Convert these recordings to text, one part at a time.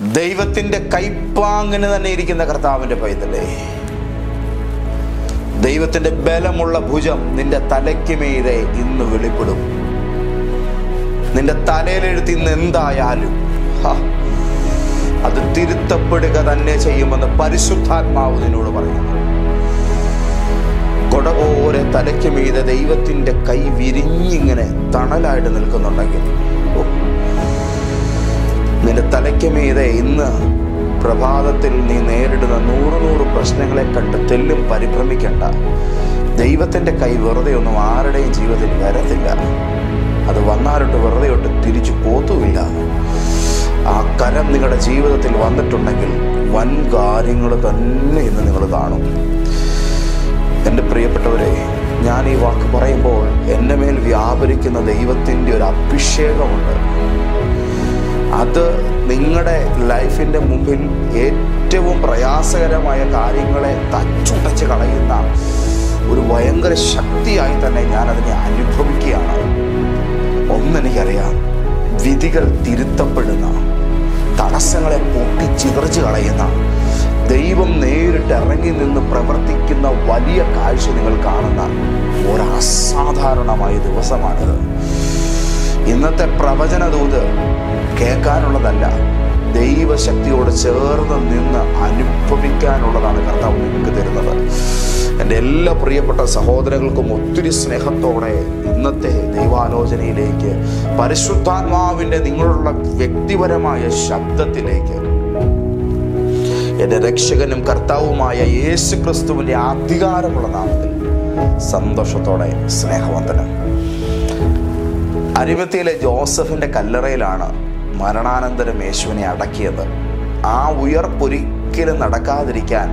ദൈവത്തിന്റെ കൈപ്പാങ്ങിന് തന്നെ ഇരിക്കുന്ന കർത്താവിന്റെ പൈതലേ ദൈവത്തിന്റെ ബലമുള്ള ഭുജം നിന്റെ തലയ്ക്ക് മീതെ ഇന്ന് വെളിപ്പെടും. നിന്റെ തലയിലെഴുത്തി ഇന്ന് എന്തായാലും അത് തിരുത്തപ്പെടുക തന്നെ ചെയ്യുമെന്ന് പരിശുദ്ധാത്മാവ് നിന്നോട് പറയുന്നു. കൊടകോരെ തലയ്ക്ക് മീതെ ദൈവത്തിന്റെ കൈ വിരിഞ്ഞിങ്ങനെ തണലായിട്ട് നിൽക്കുന്നുണ്ടെങ്കിൽ നിന്റെ തലയ്ക്ക് മീതെ ഇന്ന് പ്രഭാതത്തിൽ നീ നേരിടുന്ന നൂറ് നൂറ് പ്രശ്നങ്ങളെ കണ്ട് തെല്ലും പരിഭ്രമിക്കണ്ട. ദൈവത്തിന്റെ കൈ വെറുതെ ഒന്നും ആരുടെയും ജീവിതത്തിൽ വരത്തില്ല. അത് വന്നാലോട്ട് വെറുതെ ഒട്ട് തിരിച്ചു പോത്തുമില്ല ആ കരം നിങ്ങളുടെ ജീവിതത്തിൽ വന്നിട്ടുണ്ടെങ്കിൽ വൻ കാര്യങ്ങൾ തന്നെ ഇന്ന് നിങ്ങൾ കാണും. എന്റെ പ്രിയപ്പെട്ടവരെ ഞാൻ ഈ വാക്ക് പറയുമ്പോൾ എന്റെ മേൽ വ്യാപരിക്കുന്ന ദൈവത്തിന്റെ ഒരു അഭിഷേകമുണ്ട്. അത് നിങ്ങളുടെ ലൈഫിന്റെ മുമ്പിൽ ഏറ്റവും പ്രയാസകരമായ കാര്യങ്ങളെ തച്ചുടച്ച് കളയുന്ന ഒരു ഭയങ്കര ശക്തിയായി തന്നെ ഞാൻ അതിനെ അനുഭവിക്കുകയാണ്. ഒന്നെനിക്കറിയാം വിധികൾ തിരുത്തപ്പെടുന്ന തടസ്സങ്ങളെ പൊട്ടിച്ചിതറിച്ച് കളയുന്ന ദൈവം നേരിട്ട് ഇറങ്ങി നിന്ന് പ്രവർത്തിക്കുന്ന വലിയ കാഴ്ച നിങ്ങൾ കാണുന്ന ഒരസാധാരണമായ ദിവസമാണിത്. ഇന്നത്തെ പ്രവചന ദൂത് കേൾക്കാനുള്ളതല്ല. ദൈവശക്തിയോട് ചേർന്ന് നിന്ന് അനുഭവിക്കാനുള്ളതാണ് കർത്താവ് നിങ്ങൾക്ക് തരുന്നത്. എന്റെ എല്ലാ പ്രിയപ്പെട്ട സഹോദരങ്ങൾക്കും ഒത്തിരി സ്നേഹത്തോടെ ഇന്നത്തെ ദൈവാലോചനയിലേക്ക് പരിശുദ്ധാത്മാവിന്റെ നിങ്ങളുള്ള വ്യക്തിപരമായ ശബ്ദത്തിലേക്ക് എന്റെ രക്ഷകനും കർത്താവുമായ യേശു ക്രിസ്തുവിന്റെ അധികാരമുള്ള നാമത്തിൽ സന്തോഷത്തോടെ സ്നേഹവന്ദനം. അരിമത്തിയിലെ ജോസഫിന്റെ കല്ലറയിലാണ് മരണാനന്തരം യേശുവിനെ അടക്കിയത്. ആ ഉയർപ്പൊരിക്കലും നടക്കാതിരിക്കാൻ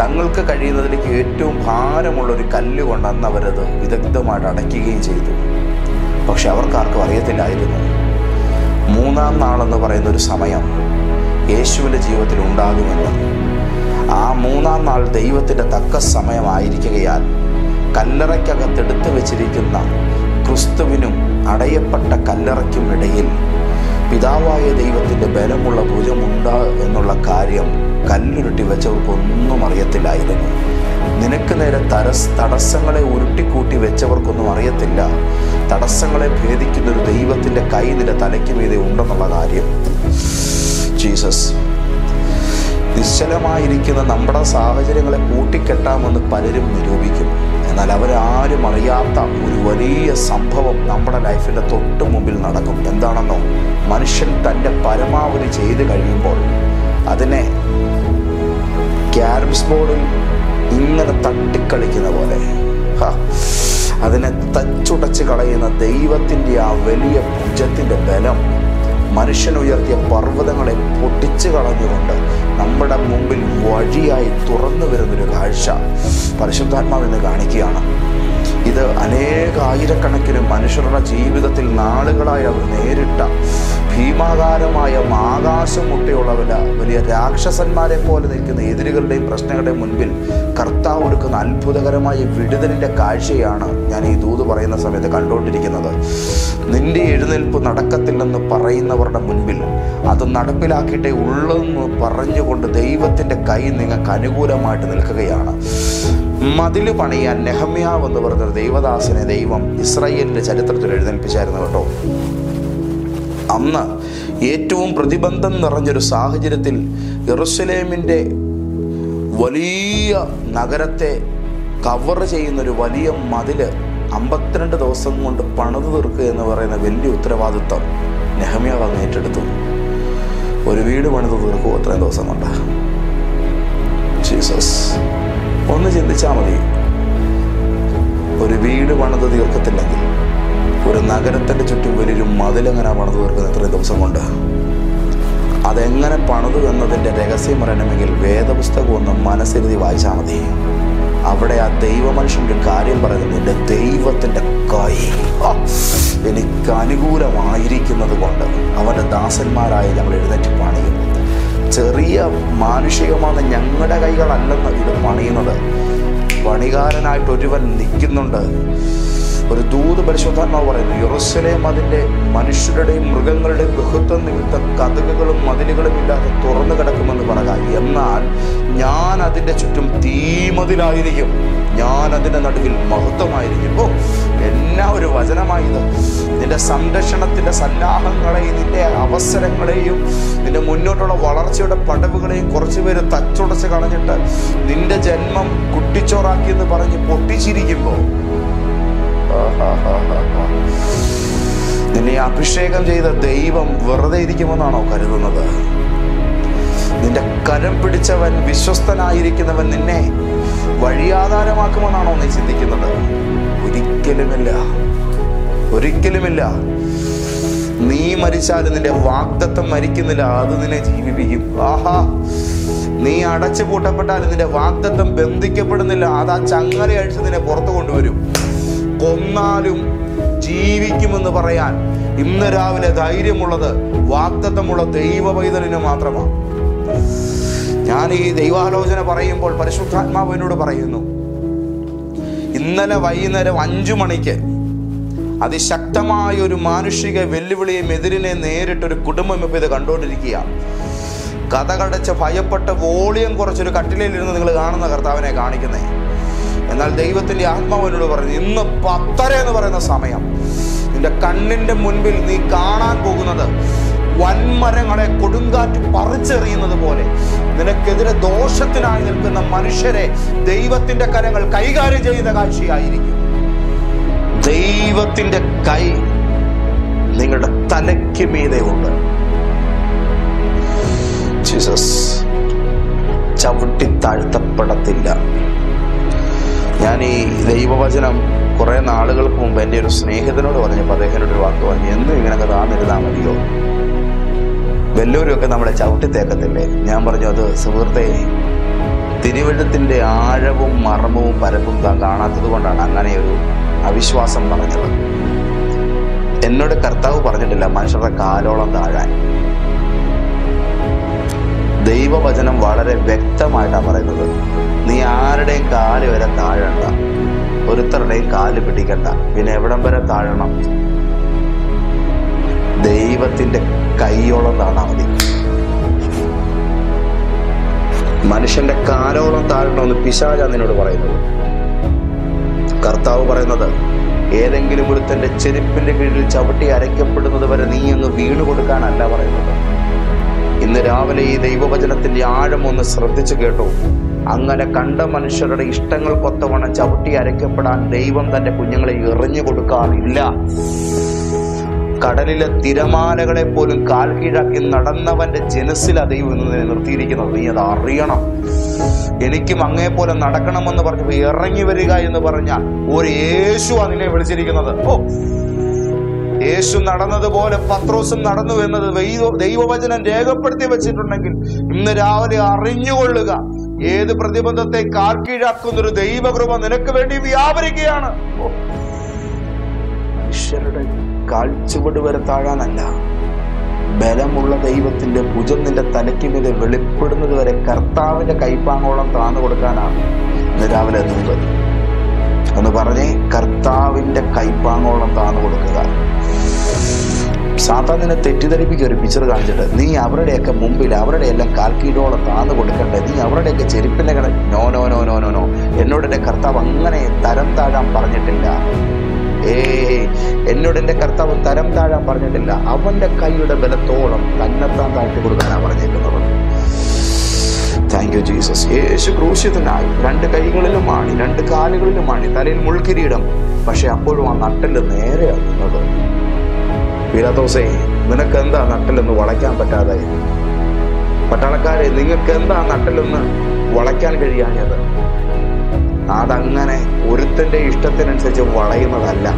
തങ്ങൾക്ക് കഴിയുന്നതിലേക്ക് ഏറ്റവും ഭാരമുള്ള ഒരു കല്ല് കൊണ്ട് അന്ന് അവരത് വിദഗ്ധമായിട്ട് അടയ്ക്കുകയും ചെയ്തു. പക്ഷെ അവർക്കാർക്കും അറിയത്തില്ലായിരുന്നു. മൂന്നാം നാളെന്ന് പറയുന്ന ഒരു സമയം യേശുവിന്റെ ജീവിതത്തിൽ ഉണ്ടാകുമെന്ന്. ആ മൂന്നാം നാൾ ദൈവത്തിന്റെ തക്ക സമയമായിരിക്കുകയാൽ കല്ലറയ്ക്കകത്തെടുത്ത് വെച്ചിരിക്കുന്ന ക്രിസ്തുവിനും അടയപ്പെട്ട കല്ലറയ്ക്കും ഇടയിൽ പിതാവായ ദൈവത്തിന്റെ ബലമുള്ള ഭുജമുണ്ട് എന്നുള്ള കാര്യം കല്ലുരുട്ടി വെച്ചവർക്കൊന്നും അറിയത്തില്ലായിരുന്നു. നിനക്ക് നേരെ തരസ് തടസ്സങ്ങളെ ഉരുട്ടിക്കൂട്ടി വെച്ചവർക്കൊന്നും അറിയത്തില്ല. തടസ്സങ്ങളെ ഭേദിക്കുന്ന ഒരു ദൈവത്തിന്റെ കൈ നിന്റെ തലയ്ക്ക് മീതെ ഉണ്ടെന്നുള്ള കാര്യം. ജീസസ് നിശ്ചലമായിരിക്കുന്ന നമ്മുടെ സാഹചര്യങ്ങളെ കൂട്ടിക്കെട്ടാമെന്ന് പലരും നിരൂപിക്കും എന്നാൽ അവരാരും അറിയാത്ത ഒരു വലിയ സംഭവം നമ്മുടെ ലൈഫിന്റെ തൊട്ട് മുമ്പിൽ നടക്കും. എന്താണെന്നോ? മനുഷ്യൻ തന്റെ പരമാവധി ചെയ്ത് കഴിയുമ്പോൾ അതിനെ ക്യാരംസ് ബോർഡിൽ ഇങ്ങനെ തട്ടിക്കളിക്കുന്ന പോലെ. അതിനെ തച്ചുടച്ച് കളയുന്ന ദൈവത്തിന്റെ ആ വലിയ ഭുജത്തിന്റെ ബലം മനുഷ്യൻ ഉയർത്തിയ പർവതങ്ങളെ പൊട്ടിച്ചു കളഞ്ഞുകൊണ്ട് നമ്മുടെ മുമ്പിൽ വഴിയായി തുറന്നു വരുന്നൊരു കാഴ്ച പരിശുദ്ധാത്മാവ് ഇന്ന് കാണിക്കുകയാണ്. ഇത് അനേകായിരക്കണക്കിന് മനുഷ്യരുടെ ജീവിതത്തിൽ നാളുകളായി അവർ നേരിട്ട ഭീമാകാരമായ ആകാശം മുട്ടയുള്ളവല വലിയ രാക്ഷസന്മാരെ പോലെ നിൽക്കുന്ന എതിരുകളുടെയും പ്രശ്നങ്ങളുടെയും മുൻപിൽ കർത്താവ് ഒരുക്കുന്ന അത്ഭുതകരമായ വിടുതലിന്റെ കാഴ്ചയാണ് ഞാൻ ഈ ദൂത് പറയുന്ന സമയത്ത് കണ്ടുകൊണ്ടിരിക്കുന്നത്. നിന്റെ എഴുന്നേൽപ്പ് നടക്കത്തില്ലെന്ന് പറയുന്നവരുടെ മുൻപിൽ അത് നടപ്പിലാക്കിയിട്ടേ ഉള്ളെന്ന് പറഞ്ഞുകൊണ്ട് ദൈവത്തിന്റെ കൈ നിങ്ങൾക്ക് അനുകൂലമായിട്ട് നിൽക്കുകയാണ്. മതിൽ പണിയാൻ നെഹമ്യാവ് എന്ന് പറഞ്ഞൊരു ദൈവദാസനെ ദൈവം ഇസ്രായേലിന്റെ ചരിത്രത്തിൽ എഴുന്നേൽപ്പിച്ചായിരുന്നു കേട്ടോ. അന്ന് ഏറ്റവും പ്രതിബന്ധം നിറഞ്ഞൊരു സാഹചര്യത്തിൽ യെറുസലേമിന്റെ വലിയ നഗരത്തെ കവർ ചെയ്യുന്നൊരു വലിയ മതിൽ അമ്പത്തിരണ്ട് ദിവസം കൊണ്ട് പണിതു തീർക്കുക എന്ന് പറയുന്ന വലിയ ഉത്തരവാദിത്വം നെഹമ്യാവ് അങ്ങ് ഏറ്റെടുത്തു. ഒരു വീട് പണിത് തീർക്കുക അത്രയും ദിവസം കൊണ്ട്? ജീസസ്. ഒന്ന് ചിന്തിച്ചാൽ മതി. ഒരു വീട് പണിത് തീർക്കത്തില്ലെങ്കിൽ ഒരു നഗരത്തിന്റെ ചുറ്റും വലിയൊരു മതിലെങ്ങനെ പണിത് തീർക്കുന്ന ഇത്രയും ദിവസം കൊണ്ട്? അതെങ്ങനെ പണിതു എന്നതിന്റെ രഹസ്യം പറയണമെങ്കിൽ വേദപുസ്തകം ഒന്ന് മനസ്സിരുതി വായിച്ചാൽ മതി. അവിടെ ആ ദൈവ മനുഷ്യന്റെ കാര്യം പറയുന്നത് നിന്റെ ദൈവത്തിന്റെ കൈ എനിക്ക് അനുകൂലമായിരിക്കുന്നത് കൊണ്ട് അവന്റെ ദാസന്മാരായി ഞങ്ങൾ എഴുന്നേറ്റ് പണിയും ചെറിയ മാനുഷികമാണ് ഞങ്ങളുടെ കൈകളല്ലെന്ന് ഇത് പണിയുന്നത്. പണികാരനായിട്ട് ഒരുവൻ നിൽക്കുന്നുണ്ട്. ഒരു ദൂത് പരിശുദ്ധാത്മാവ് പറയുന്നു യെറുസലേം അതിന്റെ മനുഷ്യരുടെയും മൃഗങ്ങളുടെയും ബഹുത്വം നിമിത്തം കഥകുകളും മതിലുകളും ഇല്ലാതെ തുറന്നു കിടക്കുമെന്ന് പറയുക എന്നാൽ ഞാൻ അതിന്റെ ചുറ്റും തീമതിലായിരിക്കും. ഞാൻ അതിന്റെ നടുവിൽ മഹത്വമായിരിക്കും. ഓ എന്നാ ഒരു വചനമായത്? നിന്റെ സംരക്ഷണത്തിന്റെ സന്നാഹങ്ങളെയും നിന്റെ അവസരങ്ങളെയും നിന്റെ മുന്നോട്ടുള്ള വളർച്ചയുടെ പടവുകളെയും കുറച്ച് പേര് തച്ചുടച്ച് കളഞ്ഞിട്ട് നിന്റെ ജന്മം കുട്ടിച്ചോറാക്കി എന്ന് പറഞ്ഞ് പൊട്ടിച്ചിരിക്കുമ്പോൾ നിന്നെ അഭിഷേകം ചെയ്ത ദൈവം വെറുതെ ഇരിക്കുമെന്നാണോ കരുതുന്നത്? നിന്റെ കരം പിടിച്ചവൻ വിശ്വസ്തനായിരിക്കുന്നവൻ നിന്നെ വഴിയാധാരമാക്കുമെന്നാണോ നീ ചിന്തിക്കുന്നത്? ഒരിക്കലുമില്ല. ഒരിക്കലുമില്ല. നീ മരിച്ചാൽ നിന്റെ വാഗ്ദത്തം മരിക്കുന്നില്ല. അത് നിന്നെ ജീവിപ്പിക്കും. ആഹാ. നീ അടച്ചു പൂട്ടപ്പെട്ടാൽ നിന്റെ വാഗ്ദത്തം ബന്ധിക്കപ്പെടുന്നില്ല. അത് ആ ചങ്ങല അഴിച്ച് നിന്നെ പുറത്തു കൊണ്ടുവരും. കൊന്നാലും ജീവിക്കുമെന്ന് പറയാൻ ഇന്ന് രാവിലെ ധൈര്യമുള്ളത് വാഗ്ദത്തമുള്ള ദൈവ പൈതലിന് മാത്രമാണ്. ഞാൻ ഈ ദൈവാലോചന പറയുമ്പോൾ പരിശുദ്ധാത്മാവ് എന്നോട് പറയുന്നു ഇന്നലെ വൈകുന്നേരം അഞ്ചു മണിക്ക് അതിശക്തമായ ഒരു മാനുഷിക വെല്ലുവിളിയും എതിരിനെ നേരിട്ടൊരു കുടുംബം ഇപ്പം ഇത് കണ്ടുകൊണ്ടിരിക്കുക കഥകടച്ച് ഭയപ്പെട്ട് വോളിയം കുറച്ചൊരു കട്ടിലയിലിരുന്ന് നിങ്ങൾ കാണുന്ന കർത്താവിനെ കാണിക്കുന്നേ. എന്നാൽ ദൈവത്തിന്റെ ആത്മാവിനോട് പറഞ്ഞു ഇന്ന് പത്തര എന്ന് പറയുന്ന സമയം. നിന്റെ കണ്ണിന്റെ മുൻപിൽ നീ കാണാൻ പോകുന്നത് വൻമരങ്ങളെ കൊടുങ്കാറ്റ് പറിച്ചെറിയുന്നത് പോലെ. നിനക്കെതിരെ ദോഷത്തിനായി നിൽക്കുന്ന മനുഷ്യരെ ദൈവത്തിന്റെ കരങ്ങൾ കൈകാര്യം ചെയ്യുന്ന കാഴ്ചയായിരിക്കും. ദൈവത്തിന്റെ കൈ നിങ്ങളുടെ തലയ്ക്ക് മീതെ ഉണ്ട്. ജീസസ് ചവിട്ടി താഴ്ത്തപ്പെടത്തില്ല. ഞാൻ ഈ ദൈവവചനം കുറെ നാളുകൾക്ക് മുമ്പ് എന്റെ ഒരു സ്നേഹിതനോട് പറഞ്ഞപ്പോൾ അദ്ദേഹത്തിനോട് ഒരു വാക്ക് പറഞ്ഞു എന്നും ഇങ്ങനൊക്കെ താന്നിരുന്നാൽ മതിയോ? വല്ലവരുമൊക്കെ നമ്മളെ ചവിട്ടിത്തേക്കത്തില്ലേ? ഞാൻ പറഞ്ഞു അത് സുഹൃത്തെ തിരുവഴുത്തിന്റെ ആഴവും മർമ്മവും പരപ്പും താൻ കാണാത്തത് കൊണ്ടാണ് അങ്ങനെ ഒരു അവിശ്വാസം പറഞ്ഞത് എന്നോട് കർത്താവ് പറഞ്ഞിട്ടില്ല മനുഷ്യരുടെ കാലോളം താഴാൻ. ദൈവവചനം വളരെ വ്യക്തമായിട്ടാണ് പറയുന്നത്. നീ ആരുടെയും കാൽ വരെ താഴണ്ട ഒരുത്തരുടെയും കാൽ പിടിക്കണ്ട പിന്നെ എവിടം വരെ താഴണം? ദൈവത്തിന്റെ കൈയോളം താണാ മതി. മനുഷ്യന്റെ കാലോളം താഴണമെന്ന് പിശാജ നിന്നോട് പറയുന്നത് കർത്താവ് പറയുന്നത് ഏതെങ്കിലും ഒരുത്തന്റെ ചെരുപ്പിന്റെ കീഴിൽ ചവിട്ടി അരയ്ക്കപ്പെടുന്നത് വരെ നീ അങ്ങ് വീണ് കൊടുക്കാനല്ല പറയുന്നത്. ഇന്ന് രാവിലെ ഈ ദൈവവചനത്തിന്റെ ആഴം ഒന്ന് ശ്രദ്ധിച്ചു കേട്ടു. അങ്ങനെ കണ്ട മനുഷ്യരുടെ ഇഷ്ടങ്ങൾ ഇഷ്ടങ്ങൾക്കൊത്തവണ്ണം ചവിട്ടി അരയ്ക്കപ്പെടാൻ ദൈവം തന്റെ കുഞ്ഞുങ്ങളെ എറിഞ്ഞു കൊടുക്കാറില്ല. കടലിലെ തിരമാലകളെ പോലും കാൽ കീഴാക്കി നടന്നവന്റെ ജനസിൽ ദൈവം ഇന്ന് നിന്നെ നിർത്തിയിരിക്കുന്നത്. നീ അത് അറിയണം. എനിക്കും അങ്ങേ പോലെ നടക്കണമെന്ന് പറഞ്ഞപ്പോൾ ഇറങ്ങി വരിക എന്ന് പറഞ്ഞ ഒരു യേശുവാ നിന്നെ വിളിച്ചിരിക്കുന്നത്. ഓ യേശു നടന്നതുപോലെ പത്രോസും നടന്നു എന്നത് ദൈവവചനം രേഖപ്പെടുത്തി വെച്ചിട്ടുണ്ടെങ്കിൽ ഇന്ന് രാവിലെ അറിഞ്ഞുകൊള്ളുക. ഏത് പ്രതിബന്ധത്തെ കാൽ കീഴാക്കുന്ന ഒരു ദൈവകൃപ നിനക്ക് വേണ്ടി വ്യാപരിക്കുകയാണ്. ഓ, മനുഷ്യരുടെ കാഴ്ചവട് വരെ താഴാനല്ല. ബലമുള്ള ദൈവത്തിന്റെ ഭുജം നിന്റെ തലയ്ക്ക് മീതെ വെളിപ്പെടുന്നത് വരെ കർത്താവിന്റെ കൈപ്പാങ്ങോളം താന്നു കൊടുക്കാനാണ് ഇന്ന് രാവിലെ ദൂത് എന്ന് പറഞ്ഞേ കർത്താവിന്റെ കൈപ്പാങ്ങോളം താന്നു കൊടുക്കുക. സാത്താൻ നിന്നെ തെറ്റിദ്ധരിപ്പിക്കുക ഒരു പിക്ചർ കാണിച്ചിട്ട്. നീ അവരുടെയൊക്കെ മുമ്പിൽ അവരുടെ എല്ലാം കാൽക്കീടോളം താന്നു കൊടുക്കണ്ടേ? നീ അവരുടെയൊക്കെ ചെരുപ്പിന്റെ കട no no no no no no എന്നോട് എന്റെ കർത്താവ് അങ്ങനെ തരം താഴാൻ പറഞ്ഞിട്ടില്ല. ഏ എന്നോട് എന്റെ കർത്താവ് തരം താഴാൻ പറഞ്ഞിട്ടില്ല. അവന്റെ കൈയുടെ ബലത്തോളം തന്നെത്താൻ താഴ്ത്തി കൊടുക്കാനാണ് പറഞ്ഞേക്കുന്നത് താങ്ക് യു ജീസസ് യേശു ക്രൂശിതനായി. രണ്ട് കൈകളിലും മാണി രണ്ട് കാലുകളിലും മാണി തലയിൽ മുൾക്കിരീടം പക്ഷെ അപ്പോഴും ആ നട്ടൽ നേരെയാണ് നിന്നത് നിനക്ക് എന്താ നട്ടലൊന്ന് വളയ്ക്കാൻ പറ്റാതെ? പട്ടാളക്കാരെ നിങ്ങൾക്ക് എന്താ നട്ടലൊന്ന് വളയ്ക്കാൻ കഴിയാഞ്ഞത്? അതങ്ങനെ ഒരുത്തന്റെ ഇഷ്ടത്തിനനുസരിച്ച് വളയുന്നതല്ല.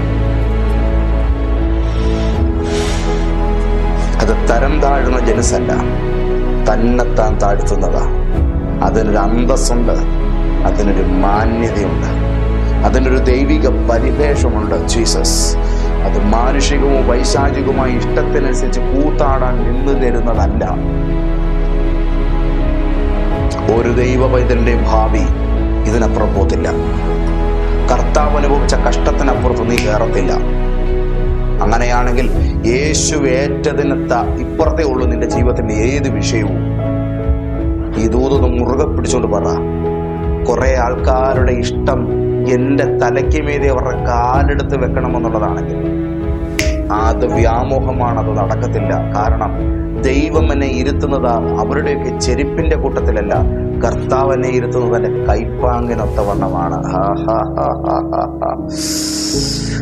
അത് തരം താഴുന്ന ജനുസല്ല. തന്നെത്താൻ താഴ്ത്തുന്നതാ. അതിനൊരു അന്തസ്സുണ്ട് അതിനൊരു മാന്യതയുണ്ട് അതിനൊരു ദൈവിക പരിവേഷമുണ്ട് ജീസസ്. അത് മാനുഷികവും വൈശാചികവുമായ ഇഷ്ടത്തിനനുസരിച്ച് കൂത്താടാൻ നിന്നു തരുന്നതല്ല. ഒരു ദൈവ പൈതലിന്റെ ഭാവി ഇതിനപ്പുറം പോത്തില്ല കർത്താവ് അനുഭവിച്ച കഷ്ടത്തിനപ്പുറത്ത് നീ കയറത്തില്ല. അങ്ങനെയാണെങ്കിൽ യേശു ഏറ്റതിനത്ത ഇപ്പുറത്തേ ഉള്ളൂ നിന്റെ ജീവിതത്തിന്റെ ഏത് വിഷയവും. ഈ ദൂതൊന്ന് മുറുകെ പിടിച്ചുകൊണ്ട് പറ. കുറെ ആൾക്കാരുടെ ഇഷ്ടം എന്റെ തലയ്ക്ക് മീതെ അവരുടെ കാലെടുത്ത് വെക്കണമെന്നുള്ളതാണെങ്കിൽ. അത് വ്യാമോഹമാണ് അത് നടക്കത്തില്ല. കാരണം ദൈവം എന്നെ ഇരുത്തുന്നത് അവരുടെയൊക്കെ ചെരുപ്പിന്റെ കൂട്ടത്തിലല്ല. കർത്താവ് എന്നെ ഇരുത്തുന്നു. എന്റെ കൈപ്പാങ്ങിനൊത്ത വണ്ണമാണ്. ഹാ, ഹാ, ഹാ, ഹാ, ഹാ, ഹാ.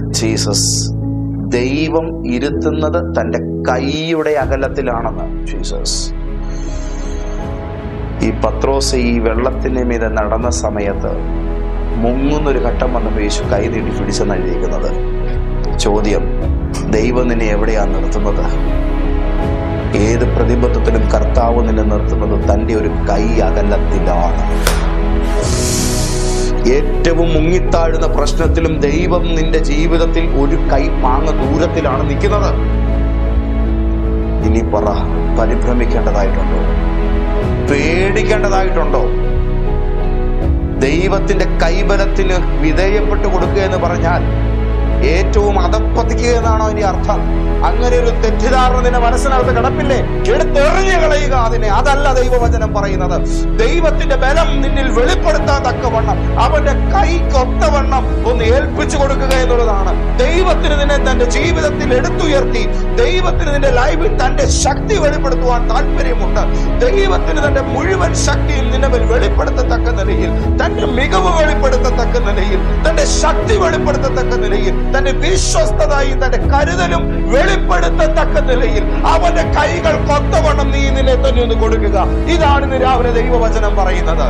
ജീസസ് ദൈവം ഇരുത്തുന്നത് തന്റെ കൈയുടെ അകലത്തിലാണെന്ന് ജീസസ്. ഈ പത്രോസ് ഈ വെള്ളത്തിന് മീതെ നടന്ന സമയത്ത് മുങ്ങുന്നൊരു ഘട്ടം വന്നപ്പോൾ യേശു കൈ നീട്ടി പിടിച്ചെന്ന് ചോദ്യം ദൈവം നിന്നെ എവിടെയാണ് നിർത്തുന്നത്? ഏത് പ്രതിബദ്ധത്തിലും കർത്താവ് നിലനിർത്തുന്നത് തന്റെ ഒരു കൈ അകലത്തിലാണ് ഏറ്റവും മുങ്ങിത്താഴുന്ന പ്രശ്നത്തിലും ദൈവം നിന്റെ ജീവിതത്തിൽ ഒരു കൈ പാങ്ങ ദൂരത്തിലാണ് നിൽക്കുന്നത്. ഇനി പറ പരിഭ്രമിക്കേണ്ടതായിട്ടുണ്ടോ? പേടിക്കേണ്ടതായിട്ടുണ്ടോ? ദൈവത്തിന്റെ കൈബലത്തിന് വിധേയപ്പെട്ടു കൊടുക്കുക എന്ന് പറഞ്ഞാൽ ഏറ്റവും അതപ്പതിക്കുക എന്നാണോ അതിന്റെ അർത്ഥം? അങ്ങനെ ഒരു തെറ്റിദ്ധാരണ നിന്റെ മനസ്സിനകത്ത് കിടപ്പില്ലേ? എടുത്തെറിഞ്ഞു കളയുക അതിനെ. അതല്ല ദൈവവചനം പറയുന്നത്. ദൈവത്തിന്റെ ബലം നിന്നിൽ വെളിപ്പെടുത്താൻ തക്കവണ്ണം അവന്റെ കൈക്കൊത്തവണ്ണം ഒന്ന് ഏൽപ്പിച്ചു കൊടുക്കുക എന്നുള്ളതാണ്. ദൈവത്തിന് നിന്നെ തന്റെ ജീവിതത്തിൽ എടുത്തുയർത്തി ദൈവത്തിന് നിന്റെ ലൈഫിൽ തന്റെ ശക്തി വെളിപ്പെടുത്തുവാൻ താല്പര്യമുണ്ട്. ദൈവത്തിന് തന്റെ മുഴുവൻ ശക്തിയും നിന്നെ മേൽ വെളിപ്പെടുത്തത്തക്ക നിലയിൽ തന്റെ മികവ് വെളിപ്പെടുത്തത്തക്ക നിലയിൽ തന്റെ ശക്തി വെളിപ്പെടുത്തത്തക്ക നിലയിൽ തന്റെ വിശ്വസ്തതയും തന്റെ കരുതലും വെളിപ്പെടുത്തത്തക്ക നിലയിൽ അവന്റെ കൈകൾ കൊത്തവണ്ണം നീ നിന്നെ തന്നെ ഒന്ന് കൊടുക്കുക. ഇതാണ് ഇന്ന് രാവിലെ ദൈവവചനം പറയുന്നത്.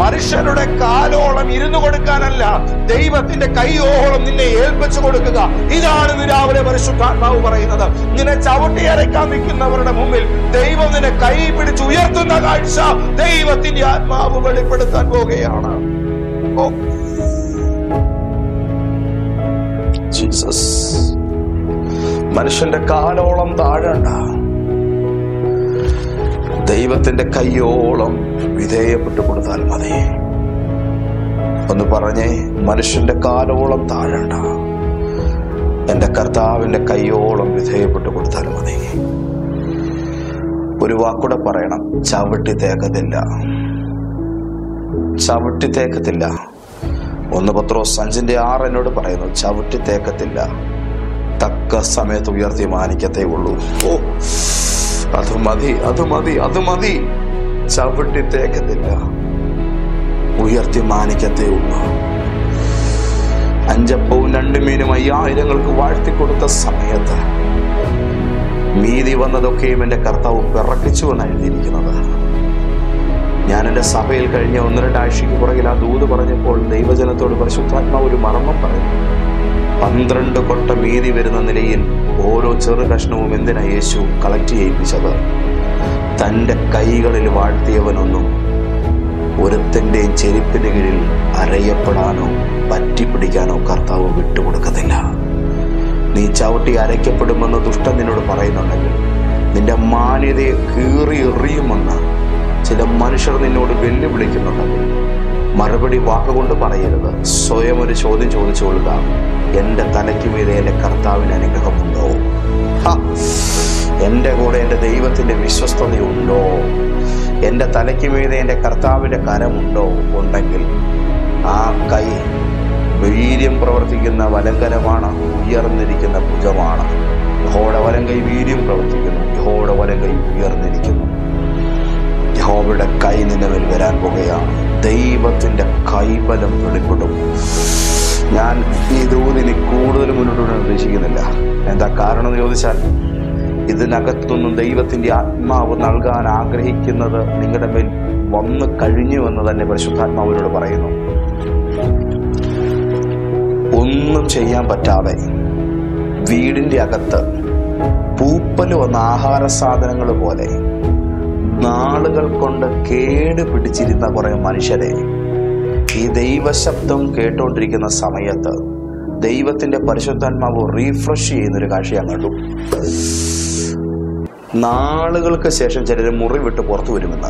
മനുഷ്യരുടെ കാലോളം ഇരുന്നു കൊടുക്കാനല്ല ദൈവത്തിന്റെ കൈയോളം നിന്നെ ഏൽപ്പിച്ചു കൊടുക്കുക. ഇതാണ് രാവിലെ പരിശുദ്ധാത്മാവ് പറയുന്നത്. നിന്നെ ചവിട്ടി അരയ്ക്കാൻ നിൽക്കുന്നവരുടെ മുമ്പിൽ ദൈവം നിന്നെ കൈ പിടിച്ച് ഉയർത്തുന്ന കാഴ്ച ദൈവത്തിന്റെ ആത്മാവ് വെളിപ്പെടുത്താൻ പോവുകയാണ് ഓ ജീസസ്. മനുഷ്യന്റെ കാലോളം താഴണ്ട. ദൈവത്തിന്റെ കയ്യോളം വിധേയപ്പെട്ടു കൊടുത്താൽ മതി. ഒന്ന് പറഞ്ഞേ മനുഷ്യന്റെ കാലോളം താഴണ്ട. എന്റെ കർത്താവിന്റെ കയ്യോളം വിധേയപ്പെട്ടു കൊടുത്താൽ മതി. ഒരു വാക്കൂടെ പറയണം. ചവിട്ടി തേക്കത്തില്ല. ചവിട്ടി തേക്കത്തില്ല. ഒന്ന് പത്രോ സഞ്ചിന്റെ ആറ് എന്നോട് പറയുന്നു ചവിട്ടി തേക്കത്തില്ല. തക്ക സമയത്ത് ഉയർത്തി മാനിക്കത്തേ ഉള്ളൂ. ഓ അത് മതി അത് മതി അത് മതി. ചവിട്ടി തേക്കത്തില്ല. ഉയർത്തി മാനിക്കത്തേ ഉള്ളൂ. അഞ്ചപ്പവും രണ്ട് മീനും അയ്യായിരങ്ങൾക്ക് വാഴ്ത്തിക്കൊടുത്ത സമയത്ത് മീതി വന്നതൊക്കെയും എന്റെ കർത്താവ് പിറക്കിച്ചു എന്നാണ് എഴുതിയിരിക്കുന്നത്. ഞാൻ എന്റെ സഭയിൽ കഴിഞ്ഞ ഒന്ന് രണ്ടാഴ്ചയ്ക്ക് പുറകിൽ ആ ദൂത് പറഞ്ഞപ്പോൾ ദൈവജനത്തോട് പരിശുദ്ധാത്മാവ് ഒരു മർമ്മം പറഞ്ഞു. പന്ത്രണ്ട് കൊട്ട മീതി വരുന്ന നിലയിൽ ഓരോ ചെറു കഷ്ണവും എന്തിനാ യേശു കളക്ട് ചെയ്യിപ്പിച്ചത്? തന്റെ കൈകളിൽ വാഴ്ത്തിയവനൊന്നും ഒരുത്തന്റെയും ചെരുപ്പിന് കീഴിൽ അരയപ്പെടാനോ പറ്റിപ്പിടിക്കാനോ കർത്താവ് വിട്ടുകൊടുക്കത്തില്ല. നീ ചവിട്ടി അരയ്ക്കപ്പെടുമെന്ന് ദുഷ്ടൻ നിന്നോട് പറയുന്നുണ്ടെങ്കിൽ നിന്റെ മാന്യതയെ കീറി എറിയുമെന്ന് ചില മനുഷ്യർ നിന്നോട് വെല്ലുവിളിക്കുന്നുണ്ടെങ്കിൽ മറുപടി വാക്കുകൊണ്ട് പറയരുത്. സ്വയം ഒരു ചോദ്യം ചോദിച്ചു കൊള്ളുക. എന്റെ തലയ്ക്ക് മീതെ എന്റെ കർത്താവിന് അനുഗ്രഹമുണ്ടോ? എന്റെ കൂടെ എന്റെ ദൈവത്തിന്റെ വിശ്വസ്തതയുണ്ടോ? എന്റെ തലയ്ക്ക് മീതെ എന്റെ കർത്താവിന്റെ കരമുണ്ടോ? ഉണ്ടെങ്കിൽ ആ കൈ വീര്യം പ്രവർത്തിക്കുന്ന വലങ്കരമാണ് ഉയർന്നിരിക്കുന്ന ഭുജമാണ്. യഹോടെ വലം കൈ വീര്യം പ്രവർത്തിക്കുന്നു. യഹോടെ വലം കൈ ഉയർന്നിരിക്കുന്നു. യഹോവയുടെ കൈ നിലവിൽ വരാൻ പോകുകയാണ് ദൈവത്തിന്റെ കൈബലം വെളിപ്പെടും. ഞാൻ ഈ ദൂതിന് കൂടുതൽ മുന്നോട്ട് വിടാൻ ഉദ്ദേശിക്കുന്നില്ല. എന്താ കാരണം എന്ന് ചോദിച്ചാൽ ഇതിനകത്തൊന്നും ദൈവത്തിന്റെ ആത്മാവ് നൽകാൻ ആഗ്രഹിക്കുന്നത് നിങ്ങളുടെ മേൽ വന്നു കഴിഞ്ഞു എന്ന് തന്നെ പരിശുദ്ധാത്മാവിനോട് പറയുന്നു. ഒന്നും ചെയ്യാൻ പറ്റാതെ വീടിന്റെ അകത്ത് പൂപ്പൽ വന്ന ആഹാര സാധനങ്ങൾ പോലെ നാളുകൾ കൊണ്ട് കേട് പിടിച്ചിരുന്ന കുറെ മനുഷ്യരെ ഈ ദൈവശബ്ദം കേട്ടുകൊണ്ടിരിക്കുന്ന സമയത്ത് ദൈവത്തിന്റെ പരിശുദ്ധാത്മാവ് റീഫ്രഷ് ചെയ്യുന്നൊരു കാഴ്ച ഞാൻ കണ്ടു. നാളുകൾക്ക് ശേഷം ചിലർ മുറി വിട്ട് പുറത്തു വരുമെന്ന്.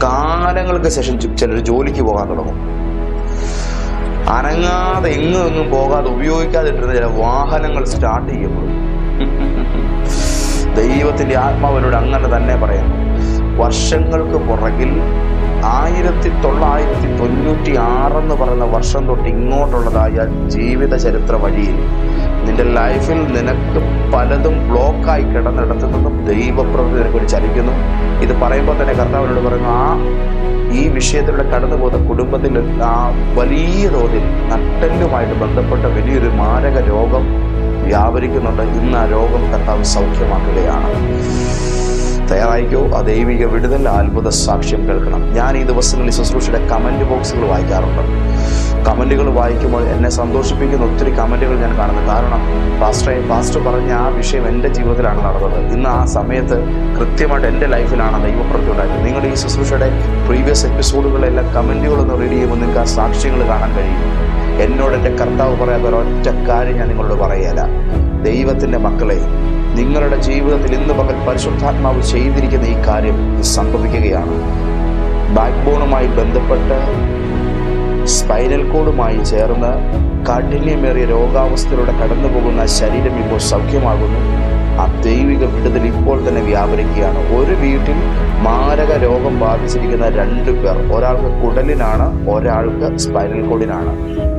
കാലങ്ങൾക്ക് ശേഷം ചിലർ ജോലിക്ക് പോകാൻ തുടങ്ങും. അനങ്ങാതെ എങ്ങും എങ്ങും പോകാതെ ഉപയോഗിക്കാതിട്ടിരുന്ന ചില വാഹനങ്ങൾ സ്റ്റാർട്ട് ചെയ്യപ്പെടും ദൈവത്തിന്റെ ആത്മാവിനോട് അങ്ങനെ തന്നെ പറയുന്നു. വർഷങ്ങൾക്ക് പുറകിൽ ആയിരത്തി തൊള്ളായിരത്തി തൊണ്ണൂറ്റി ആറെന്ന് പറയുന്ന വർഷം തൊട്ട് ഇങ്ങോട്ടുള്ളതായ ജീവിത ചരിത്ര വഴിയിൽ നിന്റെ ലൈഫിൽ നിനക്ക് പലതും ബ്ലോക്കായി കിടന്നിടത്തു നിന്നും ദൈവപ്രവൃത്തി നിനക്ക് ഒരു ചലിക്കുന്നു. ഇത് പറയുമ്പോൾ തന്നെ കർത്താവിനോട് പറയുന്നു ആ ഈ വിഷയത്തിലൂടെ കടന്നു പോകുന്ന കുടുംബത്തിൽ ആ വലിയ തോതിൽ നട്ടലുമായിട്ട് ബന്ധപ്പെട്ട വലിയൊരു മാരക രോഗം വ്യാപരിക്കുന്നുണ്ട്. ഇന്ന് ആ രോഗം കർത്താവ് സൗഖ്യമാക്കുകയാണ്. തയ്യാറായിക്കോ? ആ ദൈവിക വിടുതൽ അത്ഭുത സാക്ഷ്യം കേൾക്കണം. ഞാൻ ഈ ദിവസങ്ങളിൽ ശുശ്രൂഷയുടെ കമന്റ് ബോക്സുകൾ വായിക്കാറുണ്ട്. കമന്റുകൾ വായിക്കുമ്പോൾ എന്നെ സന്തോഷിപ്പിക്കുന്ന ഒത്തിരി കമന്റുകൾ ഞാൻ കാണുന്നു. കാരണം പാസ്റ്ററെ പാസ്റ്റർ പറഞ്ഞ ആ വിഷയം എന്റെ ജീവിതത്തിലാണ് നടന്നത്. ഇന്ന് ആ സമയത്ത് കൃത്യമായിട്ട് എന്റെ ലൈഫിലാണ് ദൈവപ്രവൃത്തി ഉണ്ടായത് നിങ്ങളുടെ ഈ ശുശ്രൂഷയുടെ പ്രീവിയസ് എപ്പിസോഡുകളെല്ലാം കമന്റുകളൊന്ന് റീഡ് ചെയ്യുമ്പോൾ നിങ്ങൾക്ക് ആ സാക്ഷ്യങ്ങൾ കാണാൻ കഴിയും. എന്നോട് എന്റെ കർത്താവ് പറയാത്ത ഒരൊറ്റ കാര്യം ഞാൻ നിങ്ങളോട് പറയല. ദൈവത്തിന്റെ മക്കളെ നിങ്ങളുടെ ജീവിതത്തിൽ ഇന്ന് പകൽ പരിശുദ്ധാത്മാവ് ചെയ്തിരിക്കുന്ന ഈ കാര്യം സംഭവിക്കുകയാണ്. ബാക്ക് ബോണുമായി ബന്ധപ്പെട്ട് സ്പൈനൽ കോഡുമായി ചേർന്ന് കാഠിന്യമേറിയ രോഗാവസ്ഥയിലൂടെ കടന്നു പോകുന്ന ശരീരം ഇപ്പോൾ സൗഖ്യമാകുന്നു. ആ ദൈവിക വിടുതൽ ഇപ്പോൾ തന്നെ വ്യാപരിക്കുകയാണ്. ഒരു വീട്ടിൽ മാരക രോഗം ബാധിച്ചിരിക്കുന്ന രണ്ടു പേർ ഒരാൾക്ക് കുടലിനാണ് ഒരാൾക്ക് സ്പൈനൽ കോഡിനാണ്.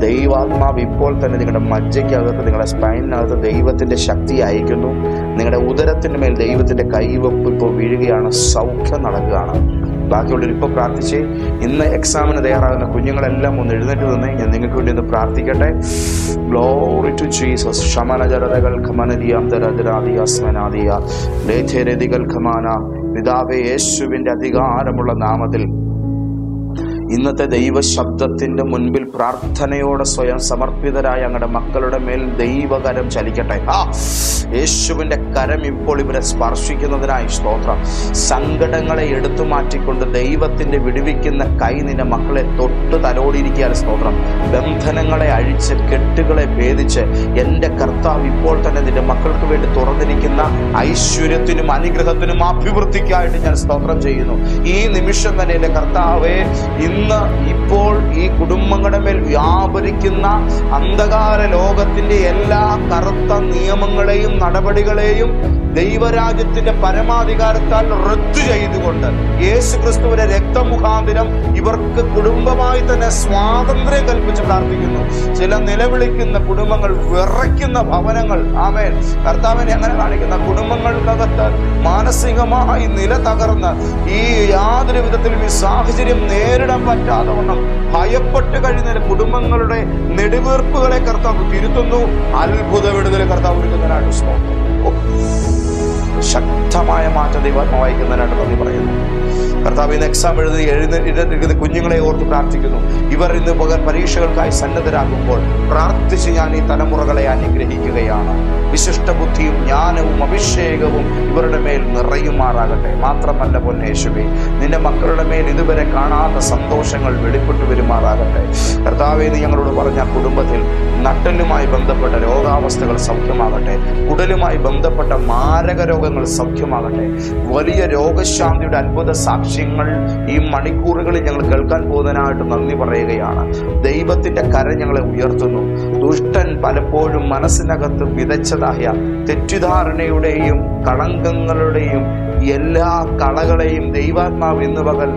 ദൈവാത്മാവ് ഇപ്പോൾ തന്നെ നിങ്ങളുടെ മജ്ജയ്ക്കകത്ത് നിങ്ങളുടെ സ്പൈനിനകത്ത് ദൈവത്തിന്റെ ശക്തി അയക്കുന്നു നിങ്ങളുടെ ഉദരത്തിന് മേൽ ദൈവത്തിന്റെ കൈവപ്പ് ഇപ്പോൾ വീഴുകയാണ് സൗഖ്യം നടക്കുകയാണ്. ബാക്കിയുള്ളവർ ഇപ്പോൾ പ്രാർത്ഥിച്ച് ഇന്ന് എക്സാമിന് തയ്യാറാകുന്ന കുഞ്ഞുങ്ങളെല്ലാം ഒന്ന് എഴുന്നേറ്റ് നിന്ന് ഞാൻ നിങ്ങൾക്ക് വേണ്ടി ഒന്ന് പ്രാർത്ഥിക്കട്ടെ. ഗ്ലോറി ടു ജീസസ് ശമനജരതകൾ ഖമനദിയാന്തരാദിയാസ്മനാദിയ ലേഖരതികൾ ഖമാന പിതാവേ യേശുവിന്റെ അധികാരമുള്ള നാമത്തിൽ ഇന്നത്തെ ദൈവശബ്ദത്തിന്റെ മുൻപിൽ പ്രാർത്ഥനയോടെ സ്വയം സമർപ്പിതരായ ഞങ്ങളുടെ മക്കളുടെ മേൽ ദൈവകരം ചലിക്കട്ടെ. ആ യേശുവിന്റെ കരം ഇപ്പോൾ ഇവരെ സ്പർശിക്കുന്നതിനായി സ്തോത്രം. സങ്കടങ്ങളെ എടുത്തു മാറ്റിക്കൊണ്ട് ദൈവത്തിന്റെ വിടുവിക്കുന്ന കൈ നിന്റെ മക്കളെ തൊട്ട് തലോടിയിരിക്കാൻ സ്തോത്രം. ബന്ധനങ്ങളെ അഴിച്ച് കെട്ടുകളെ ഭേദിച്ച് എന്റെ കർത്താവ് ഇപ്പോൾ തന്നെ നിന്റെ മക്കൾക്ക് വേണ്ടി തുറന്നിരിക്കുന്ന ഐശ്വര്യത്തിനും അനുഗ്രഹത്തിനും അഭിവൃദ്ധിക്കായിട്ട് ഞാൻ സ്തോത്രം ചെയ്യുന്നു. ഈ നിമിഷം തന്നെ എന്റെ കർത്താവെ ഇന്ന് ഇപ്പോൾ ഈ കുടുംബങ്ങളുടെ മേൽ വ്യാപരിക്കുന്ന അന്ധകാര ലോകത്തിന്റെ എല്ലാ കറുത്ത നിയമങ്ങളെയും നടപടികളെയും ദൈവരാജ്യത്തിന്റെ പരമാധികാരത്താൽ റദ്ദു ചെയ്തുകൊണ്ട് യേശു ക്രിസ്തുവിന്റെ രക്തമുഖാന്തരം ഇവർക്ക് കുടുംബമായി തന്നെ സ്വാതന്ത്ര്യം കൽപ്പിച്ച് പ്രാർത്ഥിക്കുന്നു. ചില നിലവിളിക്കുന്ന കുടുംബങ്ങൾ വിറയ്ക്കുന്ന ഭവനങ്ങൾ ആമേൻ. കർത്താവിനെ അങ്ങനെ കാണിക്കുന്ന കുടുംബങ്ങൾക്കകത്ത് മാനസികമായി നില തകർന്ന് ഈ യാതൊരു വിധത്തിലും ഈ സാഹചര്യം നേരിടാൻ പറ്റാതെ വണ്ണം ഭയപ്പെട്ട് കഴിയുന്ന കുടുംബങ്ങളുടെ നെടുവീർപ്പുകളെ കർത്താവ് തിരുത്തുന്നു അത്ഭുത വിടുതൽ കർത്താവ് ഒരുക്കുന്നതിനാണ് സ്തോത്രം. ശക്തമായ മാറ്റം ദൈവാത്മ വായിക്കുന്നതിനായിട്ട് നന്ദി പറയുന്നു. കർത്താവ് ഇന്ന് എക്സാം എഴുതി എഴുന്നേറ്റിരിക്കുന്ന കുഞ്ഞുങ്ങളെ ഓർത്ത് പ്രാർത്ഥിക്കുന്നു. ഇവർ ഇന്ന് പകൽ പരീക്ഷകൾക്കായി സന്നദ്ധരാകുമ്പോൾ പ്രാർത്ഥിച്ച് ഞാൻ ഈ തലമുറകളെ അനുഗ്രഹിക്കുകയാണ്. വിശിഷ്ട ബുദ്ധിയും ജ്ഞാനവും അഭിഷേകവും ഇവരുടെ മേൽ നിറയുമാറാകട്ടെ. മാത്രമല്ല പൊന്നേശുവേ നിന്റെ മക്കളുടെ മേൽ ഇതുവരെ കാണാത്ത സന്തോഷങ്ങൾ വെളിപ്പെട്ടു വരുമാറാകട്ടെ. കർത്താവെ നീ ഞങ്ങളോട് പറഞ്ഞ കുടുംബത്തിൽ നട്ടലുമായി ബന്ധപ്പെട്ട രോഗാവസ്ഥകൾ സൗഖ്യമാകട്ടെ. കുടലുമായി ബന്ധപ്പെട്ട മാരക രോഗങ്ങൾ സൗഖ്യമാകട്ടെ. വലിയ രോഗശാന്തിയുടെ അത്ഭുത സാക്ഷ്യങ്ങൾ ഈ മണിക്കൂറുകളിൽ ഞങ്ങൾ കേൾക്കാൻ പോകുന്നതിനായിട്ട് നന്ദി പറയുകയാണ്. ദൈവത്തിന്റെ കര ഞങ്ങളെ ഉയർത്തുന്നു. ദുഷ്ടൻ പലപ്പോഴും മനസ്സിനകത്ത് വിതച്ചതായ തെറ്റിദ്ധാരണയുടെയും കളങ്കങ്ങളുടെയും എല്ലാ കളകളെയും ദൈവാത്മാവ് ഇന്ന് പകൽ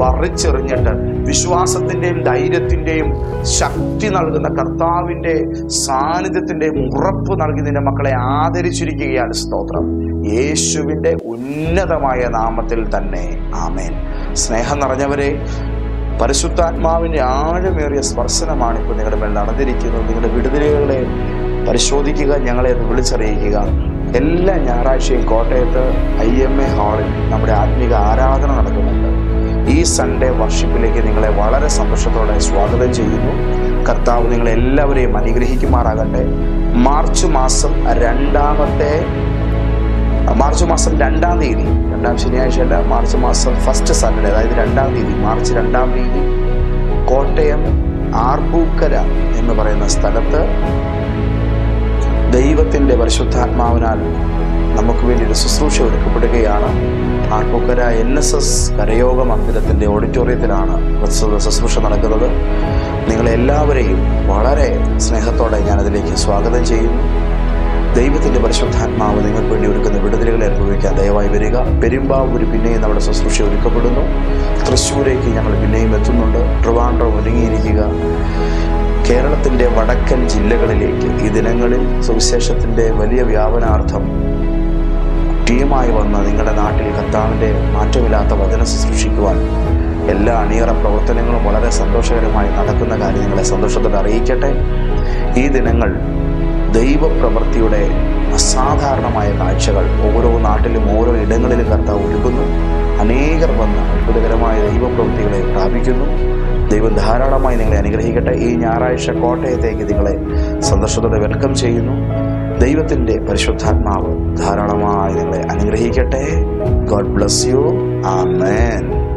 പറിച്ചെറിഞ്ഞിട്ട് വിശ്വാസത്തിന്റെയും ധൈര്യത്തിന്റെയും ശക്തി നൽകുന്ന കർത്താവിന്റെ സാന്നിധ്യത്തിന്റെയും ഉറപ്പ് നൽകി നിന്റെ മക്കളെ ആദരിച്ചിരിക്കുകയാണ് സ്തോത്രം. യേശുവിന്റെ ഉന്നതമായ നാമത്തിൽ തന്നെ. ആമേൻ. സ്നേഹം നിറഞ്ഞവരെ പരിശുദ്ധാത്മാവിന്റെ ആഴമേറിയ സ്പർശനമാണ് ഇപ്പോൾ നിങ്ങളുടെ മേൽ നടന്നിരിക്കുന്നത്. നിങ്ങളുടെ വിടുതലുകളെ പരിശോധിക്കുക ഞങ്ങളെ അത് വിളിച്ചറിയിക്കുക. എല്ലാ ഞായറാഴ്ചയും കോട്ടയത്ത് ഐ എം എ ഹാളിൽ നമ്മുടെ ആത്മീക ആരാധന നടക്കുന്നുണ്ട്. ഈ സൺഡേ വർഷിപ്പിലേക്ക് നിങ്ങളെ വളരെ സന്തോഷത്തോടെ സ്വാഗതം ചെയ്യുന്നു. കർത്താവ് നിങ്ങളെ എല്ലാവരെയും അനുഗ്രഹിക്കുമാറാകട്ടെ. മാർച്ച് മാസം രണ്ടാമത്തെ മാർച്ച് മാസം രണ്ടാം തീയതി രണ്ടാം ശനിയാഴ്ച അല്ല മാർച്ച് മാസം ഫസ്റ്റ് സൺഡേ അതായത് രണ്ടാം തീയതി മാർച്ച് രണ്ടാം തീയതി കോട്ടയം ആർപ്പൂക്കര എന്ന് പറയുന്ന സ്ഥലത്ത് ദൈവത്തിന്റെ പരിശുദ്ധാത്മാവിനാൽ നമുക്ക് വേണ്ടി ഒരു ശുശ്രൂഷ ഒരുക്കപ്പെടുകയാണ്. ആർപ്പുക്കര എൻ എസ് എസ് കരയോഗ മന്ദിരത്തിന്റെ ഓഡിറ്റോറിയത്തിലാണ് ശുശ്രൂഷ നടക്കുന്നത്. നിങ്ങളെല്ലാവരെയും വളരെ സ്നേഹത്തോടെ ഞാനതിലേക്ക് സ്വാഗതം ചെയ്യുന്നു ദൈവത്തിന്റെ പരിശുദ്ധാത്മാവ് നിങ്ങൾക്ക് വേണ്ടി ഒരുക്കുന്ന വിടുതലുകളെ അനുഭവിക്കാൻ ദയവായി വരിക. പെരുമ്പാവൂര് പിന്നെയും നമ്മുടെ ശുശ്രൂഷ ഒരുക്കപ്പെടുന്നു. തൃശ്ശൂരേക്ക് ഞങ്ങൾ പിന്നെയും എത്തുന്നുണ്ട്. ട്രിവാൻഡ്രം ഒരുങ്ങിയിരിക്കുക. കേരളത്തിന്റെ വടക്കൻ ജില്ലകളിലേക്ക് ഈ ദിനങ്ങളിൽ സുവിശേഷത്തിന്റെ വലിയ വ്യാപനാർത്ഥം ടീമായി വന്ന് നിങ്ങളുടെ നാട്ടിൽ കർത്താവിന്റെ മാറ്റമില്ലാത്ത വചനം ശുശ്രൂഷിക്കുവാൻ എല്ലാ അണിയറ പ്രവർത്തനങ്ങളും വളരെ സന്തോഷകരമായി നടക്കുന്ന കാര്യം നിങ്ങളെ സന്തോഷത്തോടെ അറിയിക്കട്ടെ. ഈ ദിനങ്ങൾ ദൈവപ്രവൃത്തിയുടെ അസാധാരണമായ കാഴ്ചകൾ ഓരോ നാട്ടിലും ഓരോ ഇടങ്ങളിലും കർത്താവ് ഒരുക്കുന്നു. അനേകർ വന്ന് അത്ഭുതകരമായ ദൈവപ്രവൃത്തികളെ പ്രാപിക്കുന്നു. ദൈവം ധാരാളമായി നിങ്ങളെ അനുഗ്രഹിക്കട്ടെ. ഈ ഞായറാഴ്ച കോട്ടയത്തേക്ക് നിങ്ങളെ സന്തോഷത്തോടെ വെൽക്കം ചെയ്യുന്നു. ദൈവത്തിന്റെ പരിശുദ്ധാത്മാവ് ധാരാളമായി നിങ്ങളെ അനുഗ്രഹിക്കട്ടെ. God bless you amen